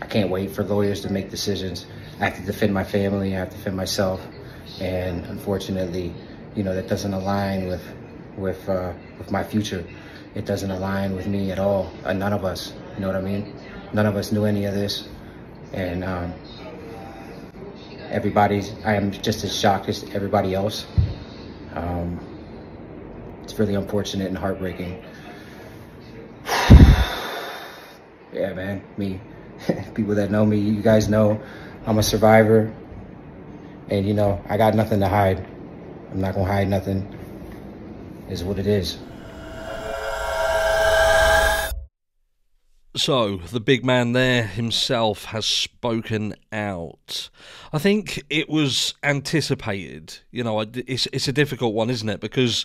I can't wait for lawyers to make decisions. I have to defend my family. I have to defend myself, and unfortunately, you know that doesn't align with with uh, with my future. It doesn't align with me at all. Uh, none of us. You know what I mean? None of us knew any of this, and um, everybody's. I am just as shocked as everybody else. Um, it's really unfortunate and heartbreaking. yeah, man. Me, people that know me, you guys know, I'm a survivor, and you know I got nothing to hide. I'm not gonna hide nothing. Is what it is. So, the big man there himself has spoken out. I think it was anticipated. You know, it's, it's a difficult one, isn't it? Because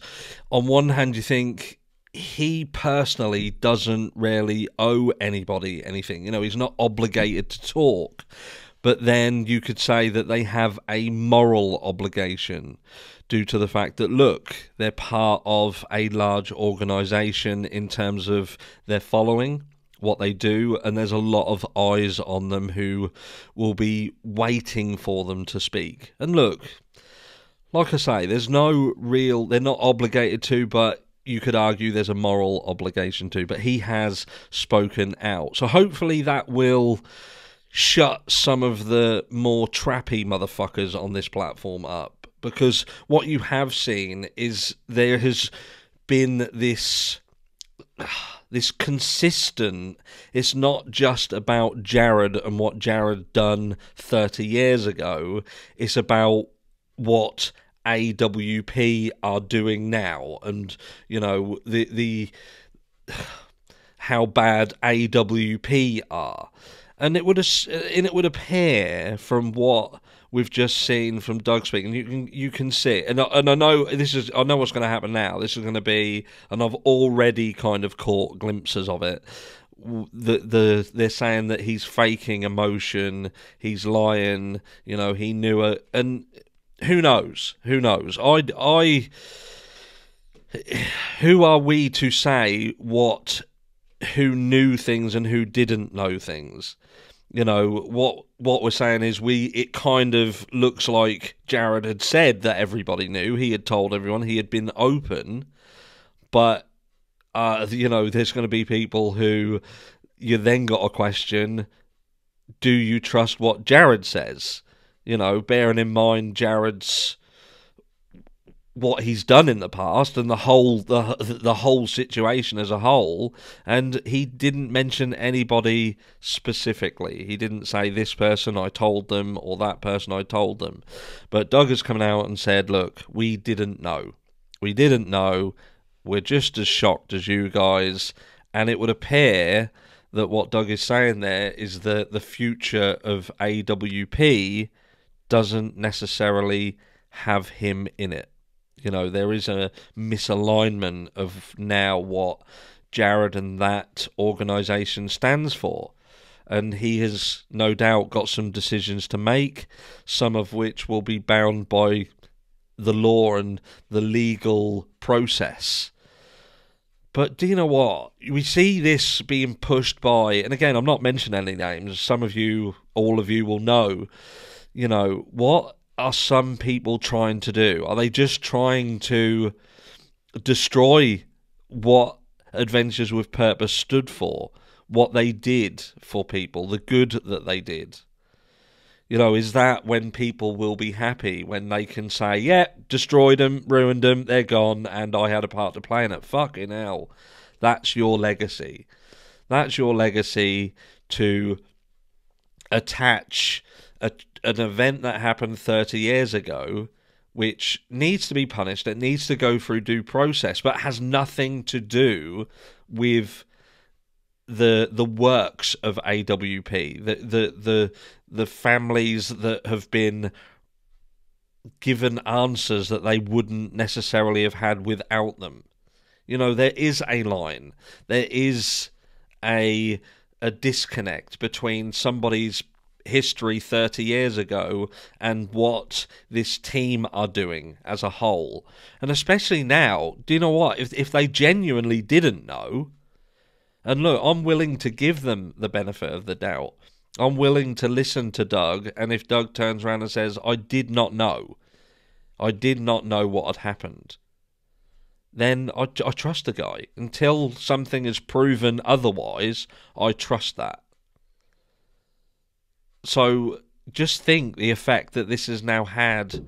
on one hand, you think he personally doesn't really owe anybody anything. You know, he's not obligated to talk. But then you could say that they have a moral obligation due to the fact that, look, they're part of a large organization in terms of their following what they do, and there's a lot of eyes on them who will be waiting for them to speak. And look, like I say, there's no real, they're not obligated to, but you could argue there's a moral obligation to. But he has spoken out. So hopefully that will shut some of the more trappy motherfuckers on this platform up. Because what you have seen is there has been this this consistent it's not just about Jared and what Jared done 30 years ago it's about what AWP are doing now and you know the the how bad AWP are and it would and it would appear from what we've just seen from Doug speak, and you can you can see, and I, and I know this is I know what's going to happen now. This is going to be, and I've already kind of caught glimpses of it. The the they're saying that he's faking emotion, he's lying. You know, he knew it, and who knows? Who knows? I I. Who are we to say what who knew things and who didn't know things? you know what what we're saying is we it kind of looks like Jared had said that everybody knew he had told everyone he had been open but uh you know there's going to be people who you then got a question do you trust what Jared says you know bearing in mind Jared's what he's done in the past and the whole the the whole situation as a whole and he didn't mention anybody specifically. He didn't say this person I told them or that person I told them. But Doug has come out and said look we didn't know. We didn't know. We're just as shocked as you guys. And it would appear that what Doug is saying there is that the future of AWP doesn't necessarily have him in it you know, there is a misalignment of now what Jared and that organisation stands for. And he has no doubt got some decisions to make, some of which will be bound by the law and the legal process. But do you know what? We see this being pushed by, and again, I'm not mentioning any names. Some of you, all of you will know, you know, what are some people trying to do? Are they just trying to destroy what Adventures with Purpose stood for? What they did for people, the good that they did? You know, is that when people will be happy when they can say, "Yeah, destroyed them, ruined them, they're gone, and I had a part to play in it." Fucking hell, that's your legacy. That's your legacy to attach a an event that happened 30 years ago which needs to be punished it needs to go through due process but has nothing to do with the the works of AWP the the the the families that have been given answers that they wouldn't necessarily have had without them. You know there is a line. There is a a disconnect between somebody's history 30 years ago and what this team are doing as a whole. And especially now, do you know what? If, if they genuinely didn't know, and look, I'm willing to give them the benefit of the doubt. I'm willing to listen to Doug, and if Doug turns around and says, I did not know, I did not know what had happened, then I, I trust the guy. Until something is proven otherwise, I trust that. So just think the effect that this has now had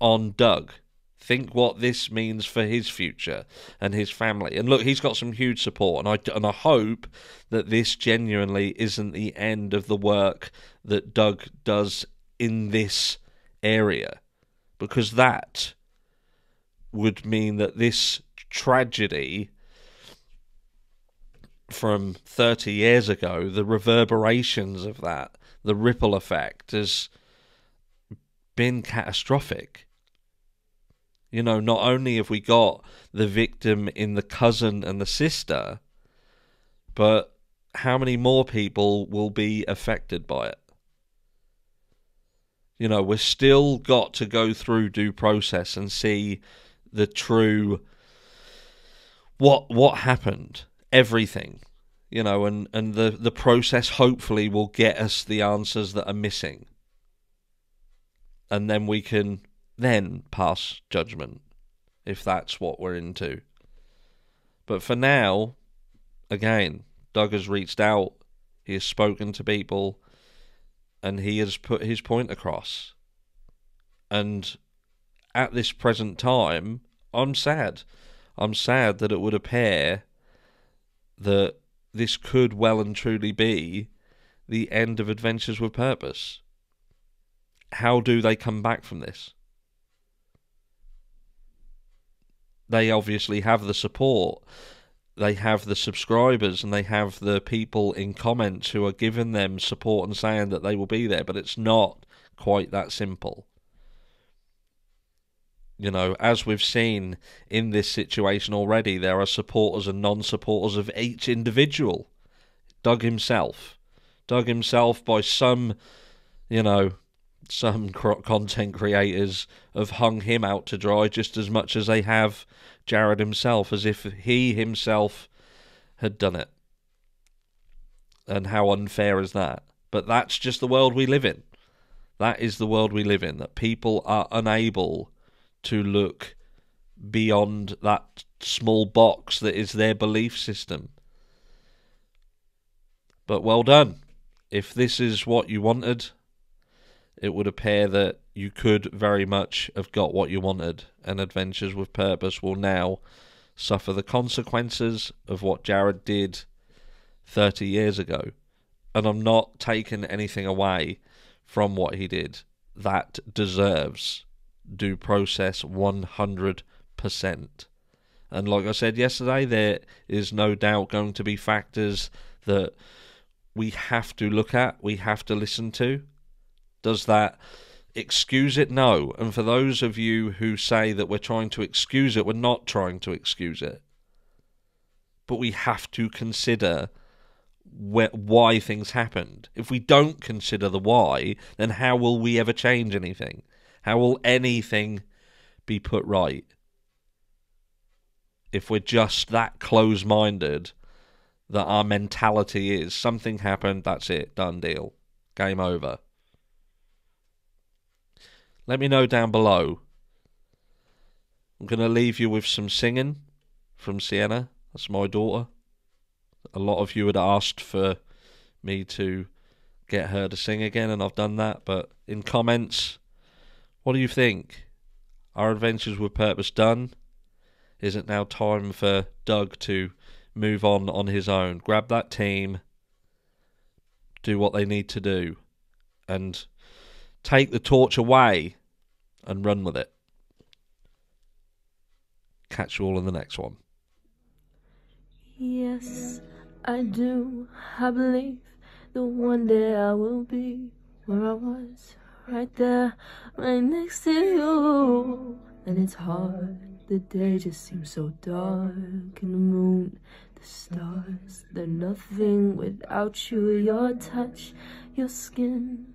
on Doug. Think what this means for his future and his family. And look, he's got some huge support, and I and I hope that this genuinely isn't the end of the work that Doug does in this area, because that would mean that this tragedy from 30 years ago, the reverberations of that, the ripple effect has been catastrophic. You know, not only have we got the victim in the cousin and the sister, but how many more people will be affected by it? You know, we're still got to go through due process and see the true what what happened, everything, you know, and and the the process hopefully will get us the answers that are missing, and then we can then pass judgment if that's what we're into. But for now, again, Doug has reached out, he has spoken to people, and he has put his point across. And at this present time, I'm sad. I'm sad that it would appear that this could well and truly be the end of Adventures with Purpose. How do they come back from this? they obviously have the support, they have the subscribers, and they have the people in comments who are giving them support and saying that they will be there. But it's not quite that simple. You know, as we've seen in this situation already, there are supporters and non supporters of each individual. Doug himself. Doug himself, by some, you know, some content creators have hung him out to dry just as much as they have Jared himself, as if he himself had done it. And how unfair is that? But that's just the world we live in. That is the world we live in, that people are unable to look beyond that small box that is their belief system. But well done. If this is what you wanted, it would appear that you could very much have got what you wanted, and Adventures with Purpose will now suffer the consequences of what Jared did 30 years ago. And I'm not taking anything away from what he did. That deserves due process 100%. And like I said yesterday, there is no doubt going to be factors that we have to look at, we have to listen to. Does that excuse it? No. And for those of you who say that we're trying to excuse it, we're not trying to excuse it. But we have to consider wh- why things happened. If we don't consider the why, then how will we ever change anything? How will anything be put right? If we're just that close minded that our mentality is something happened, that's it, done deal, game over. Let me know down below. I'm going to leave you with some singing from Sienna. That's my daughter. A lot of you had asked for me to get her to sing again, and I've done that. But in comments, what do you think? Are Adventures with Purpose done? Is it now time for Doug to move on on his own? Grab that team, do what they need to do, and take the torch away and run with it. Catch you all in the next one. Yes, I do. I believe that one day I will be where I was, right there, right next to you. And it's hard, the day just seems so dark, and the moon, the stars, they're nothing without you. Your touch, your skin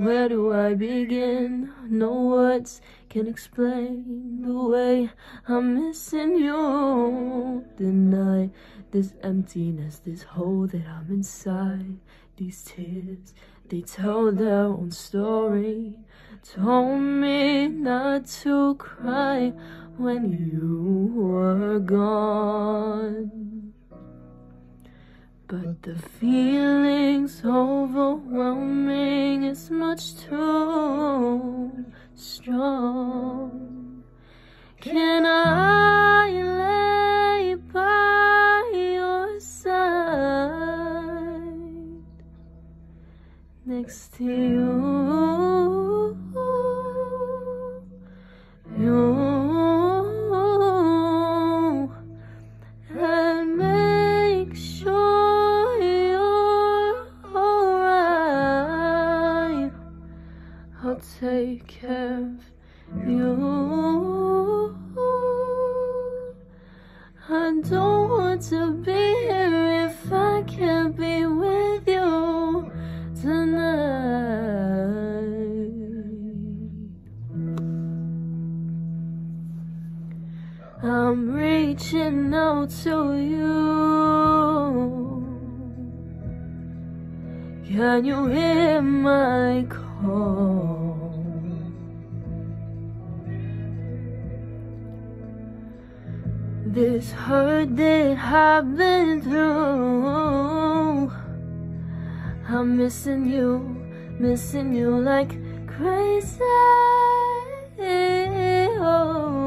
where do I begin? No words can explain the way I'm missing you. Deny this emptiness, this hole that I'm inside. These tears, they tell their own story. Told me not to cry when you were gone. But the feeling's overwhelming, it's much too strong. Can I lay by next to you? To you. Can you hear my call? This hurt that I've been through. I'm missing you, missing you like crazy. Oh.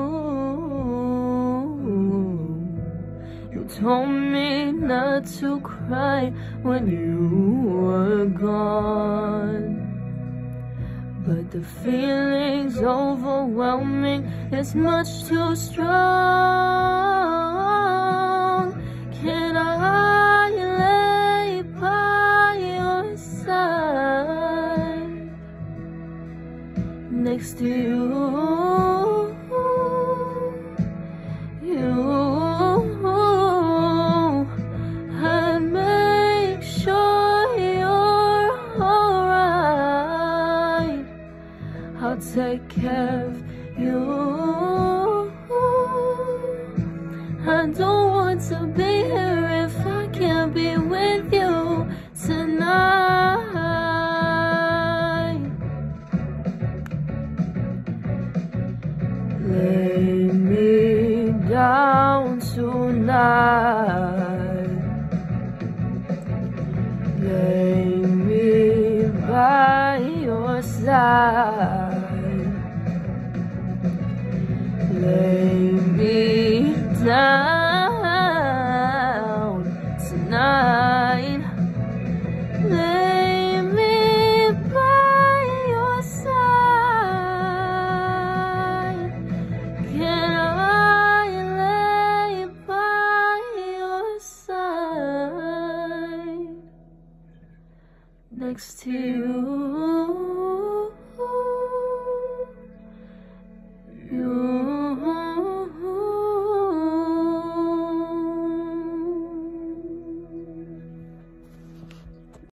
Told me not to cry when you were gone. But the feeling's overwhelming, it's much too strong. Can I lay by your side next to you? Take care of you. I don't want to be here if I can't be with you tonight. Lay me down tonight. Lay me by your side. Me down tonight. Lay me by your side. Can I lay by your side next to?